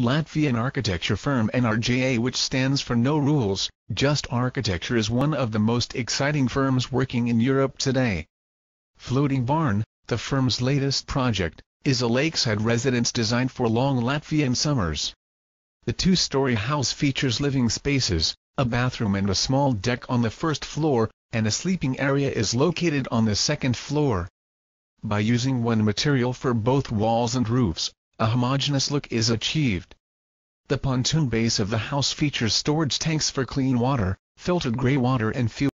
Latvian architecture firm NRJA which stands for No Rules, Just Architecture is one of the most exciting firms working in Europe today. Floating Barn, the firm's latest project, is a lakeside residence designed for long Latvian summers. The two-story house features living spaces, a bathroom and a small deck on the first floor, and a sleeping area is located on the second floor. By using one material for both walls and roofs, a homogeneous look is achieved. The pontoon base of the house features storage tanks for clean water, filtered grey water and fuel